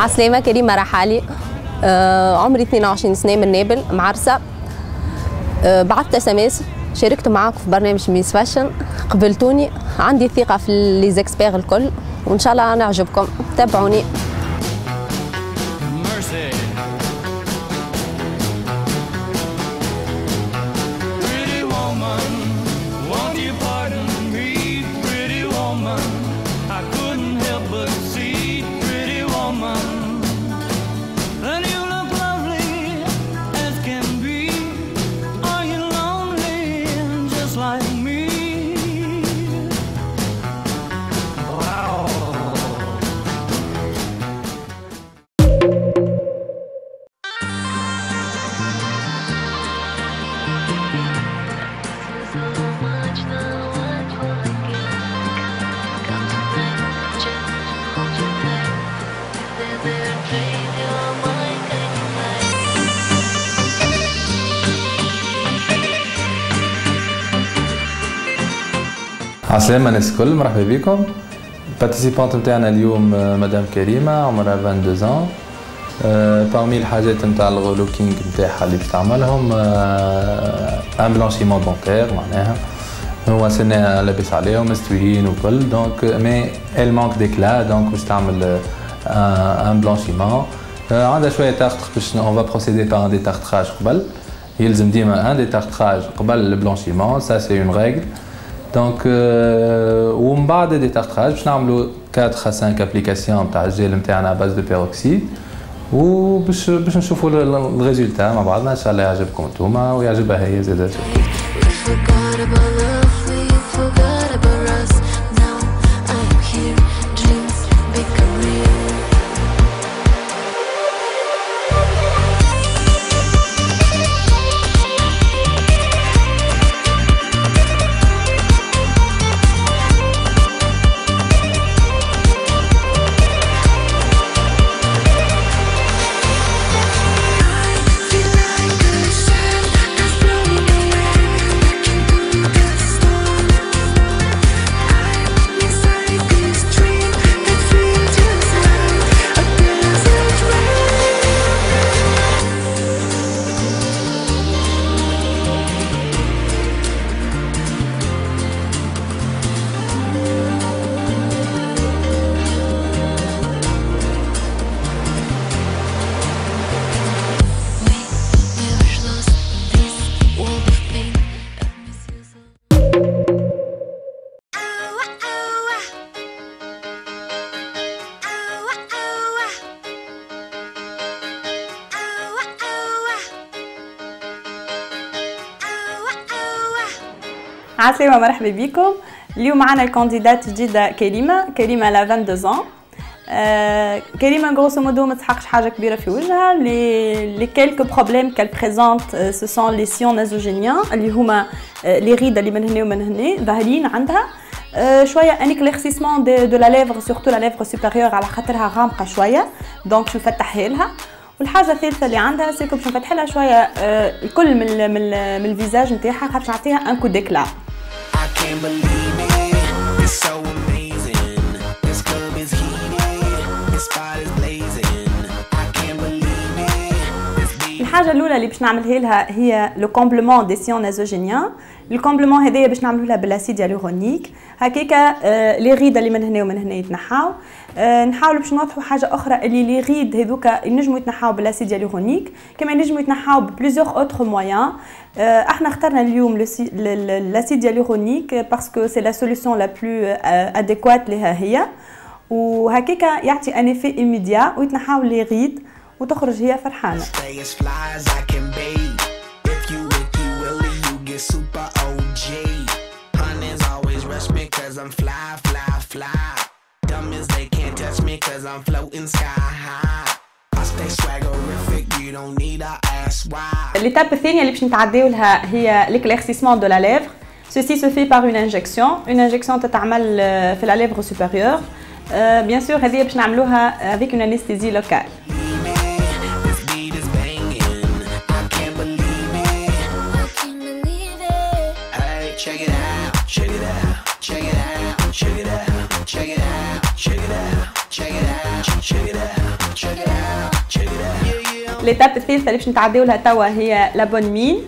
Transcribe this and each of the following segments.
عسلامة كريمة رحالي آه عمري 22 سنة من نابل معرسة. آه بعثت SMS شاركت معاكم في برنامج Miss Fashion. قبلتوني عندي ثقة في لي الكل وإن شاء الله نعجبكم تابعوني. عسلامة الناس الكل مرحبا بكم. participante نتاعنا اليوم مدام كريمة عمرها 22 ans. parmi الحاجات نتاع ال relooking نتاعها اللي باش تعملهم un blanchiment dentaire معناها. هو سنيها لاباس عليهم مستويين وكل. donc mais elle manque d'éclat donc باش تعمل un blanchiment عندها شوية tartre باش on procède par un détartrage قبل. يلزم ديما un détartrage قبل ال blanchiment ça c'est une règle donc ومن بعد détartrage باش نعملوا 4 à 5 applications تاع الجيل نتاعنا base de peroxyde وباش باش نشوفوا ال résultat مع بعضنا ان شاء الله يعجبكم انتوما ويعجبها هي زاد عسلامة مرحبا بكم. اليوم معنا ال candidate الجديدة كريمة. كريمة لا 22 آه كريمة grosso modo ما تسحقش حاجة كبيرة في وجهها. les les quelques problèmes qu'elle présente ce sont les sillons nasogéniens اللي هما les rides اللي من هنا ومن هنا ظاهرين عندها. آه شوية un éclaircissement de, de la lèvre surtout la lèvre supérieure على خاطرها غامقة شوية. donc باش نفتحها لها. والحاجة الثالثة اللي عندها c'est que باش نفتح لها شوية آه الكل من من, ال من ال visage نتاعها باش نعطيها un coup d'éclat can't believe it. It's so amazing. This club is heated. This spot is blazing. I can't believe it. الحاجة الأولى اللي باش نعملها لها هي le comblement des sillons nasogéniens ال comblement هذايا باش نعملوا لها بال acide hyaluronique. هكاكا آه les rides اللي من هنا ومن هنا يتنحاو. آه نحاولوا باش نوضحوا حاجة أخرى اللي les rides هذوكا ينجموا يتنحاو بال acide hyaluronique. كما ينجموا يتنحاو ب plusieurs autres moyens. آه أحنا اخترنا اليوم l'acide hyaluronique parce que c'est la solution la plus adéquate لها هي. وهكاكا يعطي un effet immédiat ويتنحاو les rides وتخرج هي فرحانة. cause I'm fly, fly, fly. Dumb as they can't touch me cause I'm floating sky high. I stay swaggerific, you don't need a ass why. L'étape الثانية اللي باش نتعداو لها هي l'éclaircissement de la lèvre. Ceci se fait par une injection. Une injection تتعمل في la lèvre supérieure. Euh, bien sûr هذه باش نعملوها avec une anesthésie locale. Check it out, check it out, L'étape c'est euh, la bonne mine.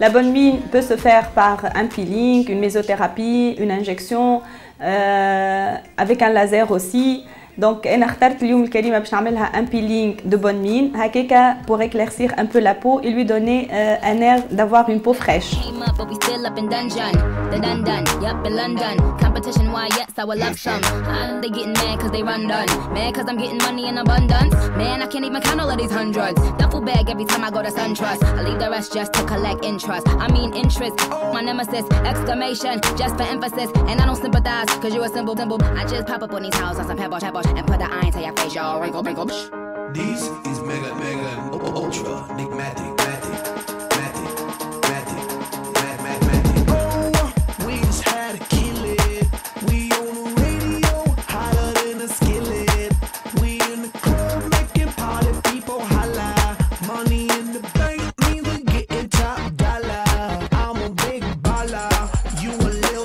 La bonne mine peut se faire par un peeling, une mésothérapie, une injection, euh, avec un laser aussi. Donc, انا اخترت اليوم الكريمه باش نعملها un peeling de bonne mine هكاكا pour éclaircir un peu la peau et lui donner euh, un air d'avoir une peau fraîche. Came up, but we still up in dungeon. The dun dun, yup, in London. Competition, why, yes, I would love some. Uh, they getting mad cause they run done. Mad cause I'm getting money in abundance. Man, I can't even count all of these hundreds. Duffel bag every time I go to SunTrust. I leave the rest just to collect interest. I mean interest, my nemesis. Exclamation, just for emphasis. And I don't sympathize cause you a simple symbol. I just pop up on these houses, some pebble, pebble, nose and put the eye into your facial wrinkle, wrinkle. These is mega, mega, ultra, enigmatic, matic.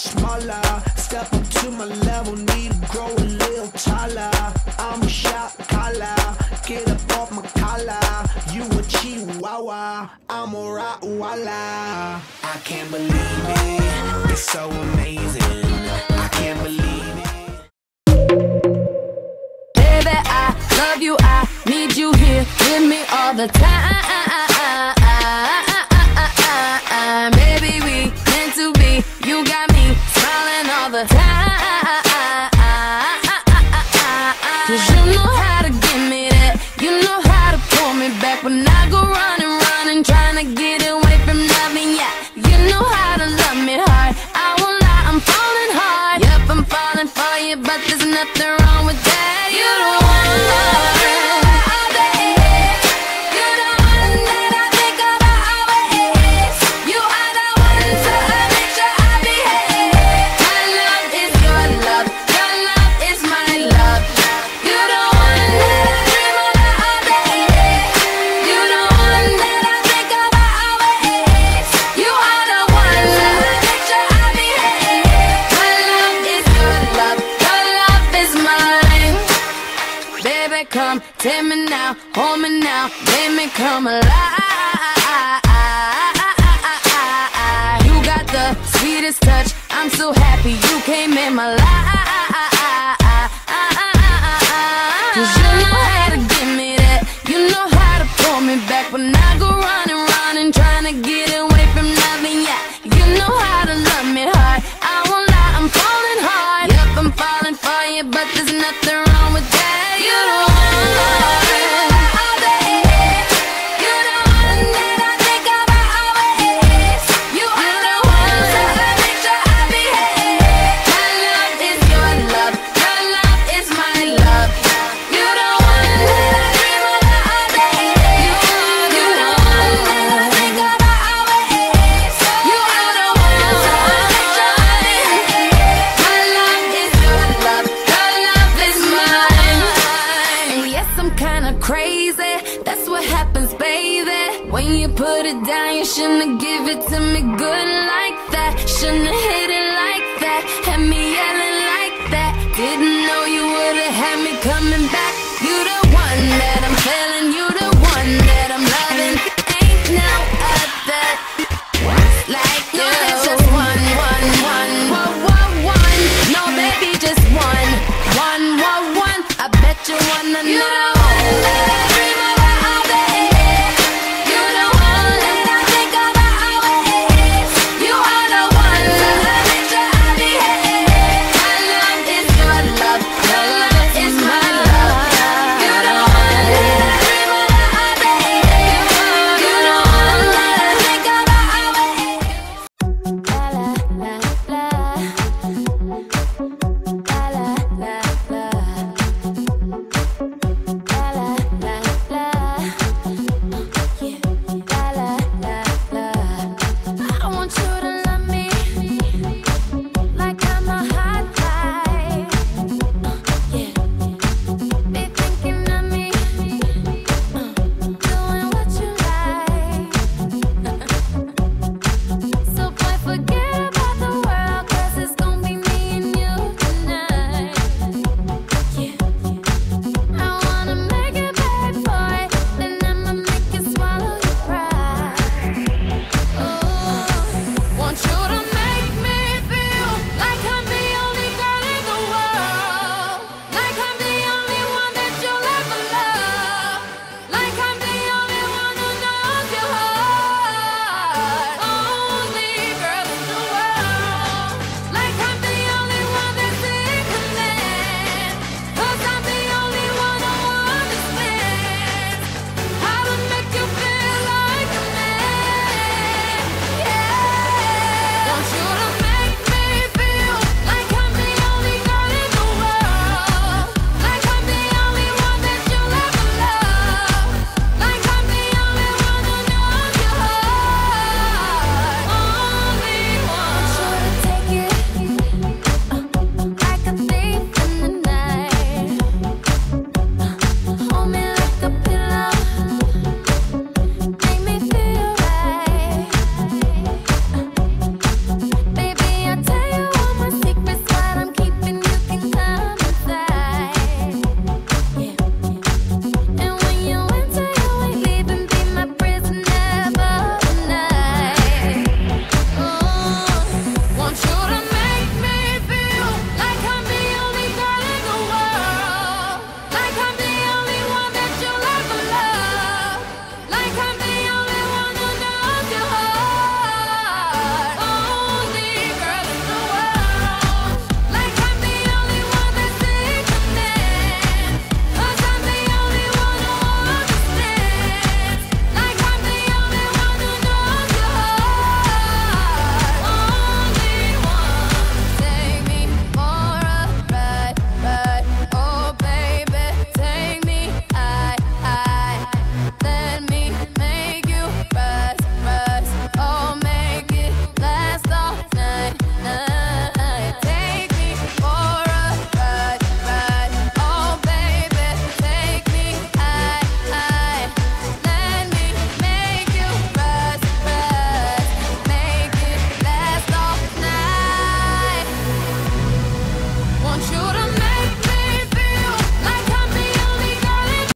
smaller. Step up to my level, need to grow a little taller. I'm a shot caller, get up off my collar. You a chihuahua, I'm a Rottweiler. I can't believe it, it's so amazing. I can't believe it. Baby, I love you, I need you here with me all the time. Come take me now, hold me now, make me come alive. You got the sweetest touch. I'm so happy you came in my life. You know how to give me that. You know how to pull me back when I go running, running, trying to get away from nothing. Yeah, you know how to love me Didn't know you would've had me coming back.